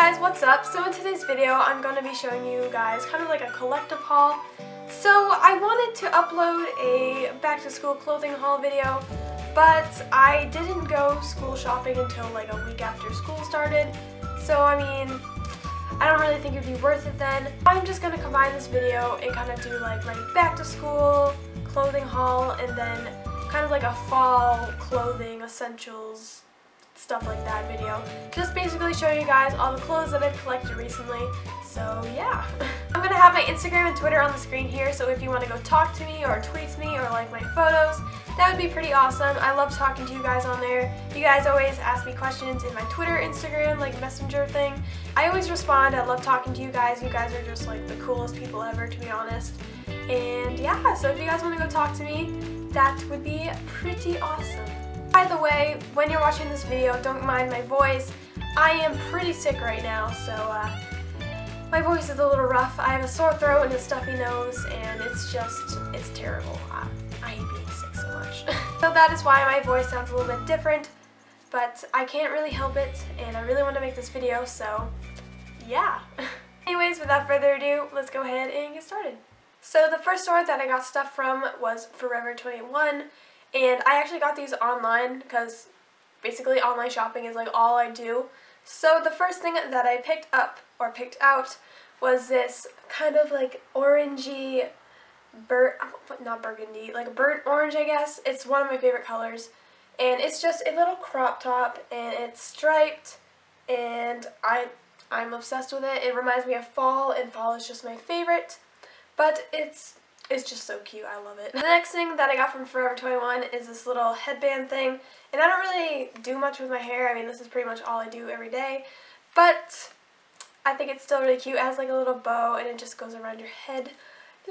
guys, what's up? So in today's video, I'm going to be showing you guys kind of like a collective haul. So I wanted to upload a back to school clothing haul video, but I didn't go school shopping until like a week after school started. So I mean, I don't really think it'd be worth it then. I'm just going to combine this video and kind of do like my back to school clothing haul and then kind of like a fall clothing essentials stuff like that video. Just basically showing you guys all the clothes that I've collected recently. So yeah. I'm to have my Instagram and Twitter on the screen here, so if you want to go talk to me or tweet me or like my photos, that would be pretty awesome. I love talking to you guys on there. You guys always ask me questions in my Twitter, Instagram, like messenger thing. I always respond. I love talking to you guys. You guys are just like the coolest people ever, to be honest. And yeah, so if you guys want to go talk to me, that would be pretty awesome. By the way, when you're watching this video, don't mind my voice. I am pretty sick right now, so uh, my voice is a little rough. I have a sore throat and a stuffy nose, and it's just, it's terrible. I, I hate being sick so much. so that is why my voice sounds a little bit different, but I can't really help it, and I really want to make this video, so yeah. Anyways, without further ado, let's go ahead and get started. So the first store that I got stuff from was Forever 21. And I actually got these online because basically online shopping is like all I do. So the first thing that I picked up or picked out was this kind of like orangey, burnt, not burgundy, like burnt orange I guess. It's one of my favorite colors. And it's just a little crop top and it's striped and I, I'm obsessed with it. It reminds me of fall and fall is just my favorite. But it's it's just so cute. I love it. The next thing that I got from Forever 21 is this little headband thing. And I don't really do much with my hair. I mean, this is pretty much all I do every day. But I think it's still really cute. It has like a little bow and it just goes around your head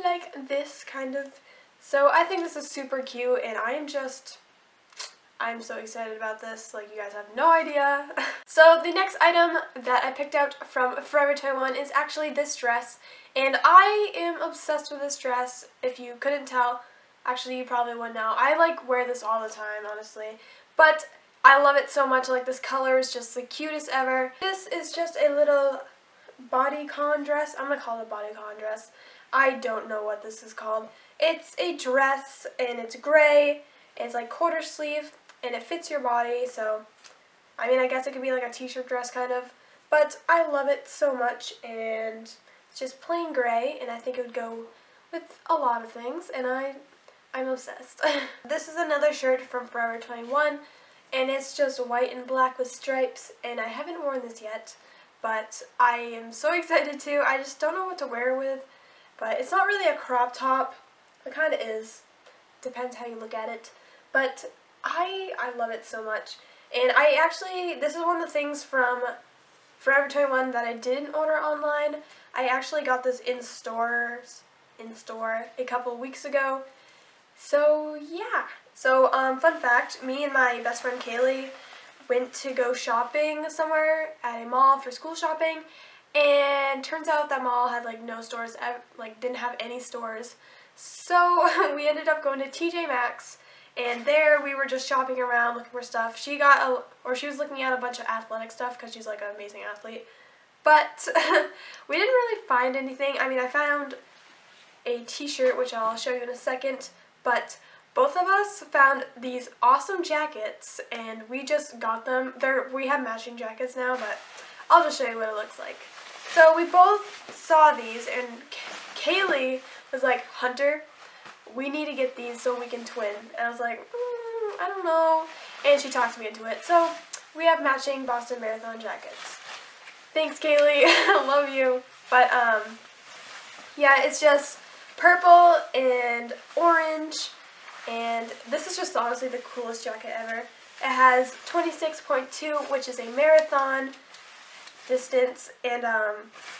like this kind of. So I think this is super cute and I am just... I'm so excited about this, like you guys have no idea. so the next item that I picked out from Forever 21 is actually this dress. And I am obsessed with this dress, if you couldn't tell. Actually, you probably would now. I like wear this all the time, honestly. But I love it so much. Like, this color is just the cutest ever. This is just a little bodycon dress. I'm to call it a bodycon dress. I don't know what this is called. It's a dress, and it's gray. It's like quarter sleeve, and it fits your body, so... I mean, I guess it could be like a t-shirt dress, kind of. But I love it so much, and it's just plain gray, and I think it would go with a lot of things, and I, I'm obsessed. this is another shirt from Forever 21, and it's just white and black with stripes, and I haven't worn this yet, but I am so excited to. I just don't know what to wear with, but it's not really a crop top. It kind of is. Depends how you look at it. But I, I love it so much. And I actually, this is one of the things from Forever 21 that I didn't order online. I actually got this in stores, in store a couple weeks ago. So yeah. So um, fun fact, me and my best friend Kaylee went to go shopping somewhere at a mall for school shopping and turns out that mall had like no stores, like didn't have any stores. So we ended up going to TJ Maxx and there we were just shopping around looking for stuff. She got a, or she was looking at a bunch of athletic stuff because she's like an amazing athlete. But we didn't really find anything. I mean, I found a t-shirt, which I'll show you in a second, but both of us found these awesome jackets, and we just got them. They're, we have matching jackets now, but I'll just show you what it looks like. So we both saw these, and Kaylee was like, Hunter, we need to get these so we can twin. And I was like, mm, I don't know. And she talked me into it. So we have matching Boston Marathon jackets. Thanks, Kaylee. I love you. But, um, yeah, it's just purple and orange. And this is just honestly the coolest jacket ever. It has 26.2, which is a marathon distance, and um,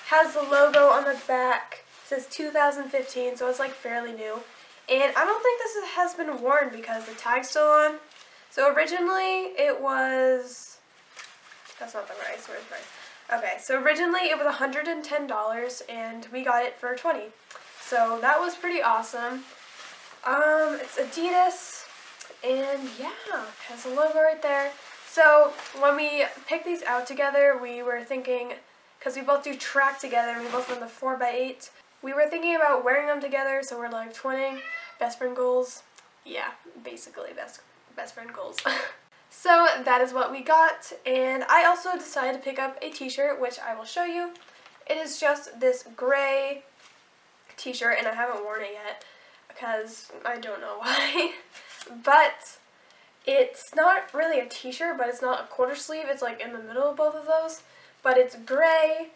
has the logo on the back. It says 2015, so it's like fairly new. And I don't think this has been worn because the tag's still on. So originally it was, that's not the price, where's the price? Okay, so originally it was $110 and we got it for 20 So that was pretty awesome. Um, it's Adidas and yeah, has a logo right there. So when we picked these out together, we were thinking because we both do track together. We both run the 4x8. We were thinking about wearing them together, so we're like twinning. Best friend goals. Yeah, basically best, best friend goals. so that is what we got, and I also decided to pick up a t-shirt, which I will show you. It is just this gray t-shirt, and I haven't worn it yet because I don't know why. but it's not really a t-shirt, but it's not a quarter sleeve. It's like in the middle of both of those. But it's gray,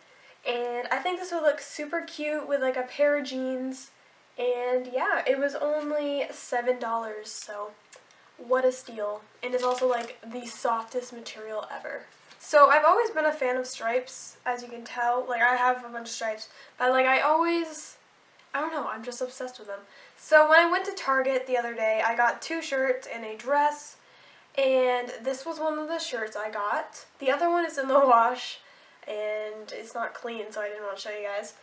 and I think this would look super cute with like a pair of jeans. And yeah, it was only $7, so what a steal. And it's also like the softest material ever. So I've always been a fan of stripes, as you can tell. Like I have a bunch of stripes, but like I always, I don't know, I'm just obsessed with them. So when I went to Target the other day, I got two shirts and a dress, and this was one of the shirts I got. The other one is in the wash, and it's not clean, so I didn't want to show you guys.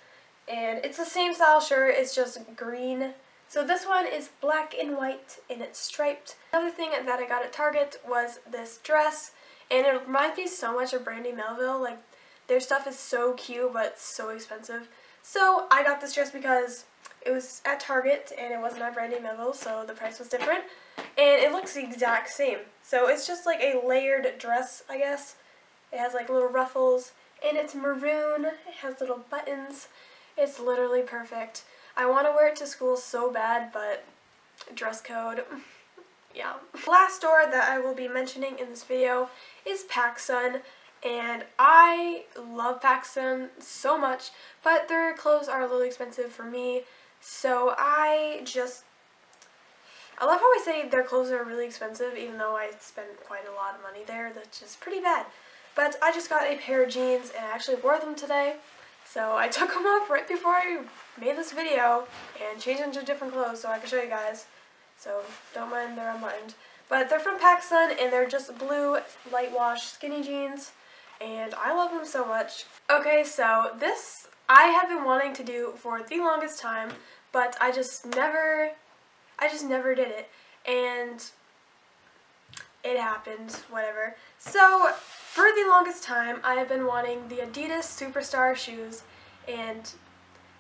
And it's the same style shirt, it's just green. So this one is black and white, and it's striped. Another thing that I got at Target was this dress, and it reminds me so much of Brandy Melville. Like, their stuff is so cute, but so expensive. So I got this dress because it was at Target, and it wasn't at Brandy Melville, so the price was different. And it looks the exact same. So it's just like a layered dress, I guess. It has like little ruffles, and it's maroon. It has little buttons. It's literally perfect. I want to wear it to school so bad, but dress code, yeah. The last store that I will be mentioning in this video is PacSun, and I love PacSun so much, but their clothes are a little expensive for me, so I just I love how I say their clothes are really expensive, even though I spent quite a lot of money there. That's just pretty bad. But I just got a pair of jeans, and I actually wore them today. So I took them off right before I made this video, and changed into different clothes so I can show you guys. So don't mind they're unbuttoned. But they're from PacSun, and they're just blue, light wash, skinny jeans. And I love them so much. Okay, so this I have been wanting to do for the longest time, but I just never I just never did it. And it happened, whatever. So, for the longest time, I have been wanting the Adidas Superstar shoes, and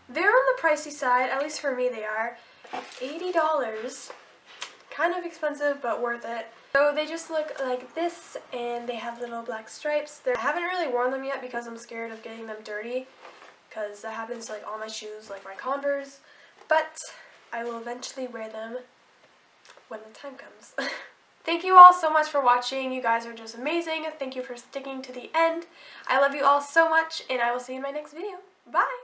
they're on the pricey side, at least for me they are. $80, kind of expensive, but worth it. So they just look like this, and they have little black stripes. They're, I haven't really worn them yet because I'm scared of getting them dirty, because that happens to like all my shoes, like my Converse. But I will eventually wear them when the time comes. Thank you all so much for watching. You guys are just amazing. Thank you for sticking to the end. I love you all so much, and I will see you in my next video. Bye!